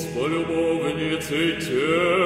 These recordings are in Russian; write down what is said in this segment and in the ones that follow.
с полюбовницей тешился,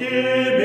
Give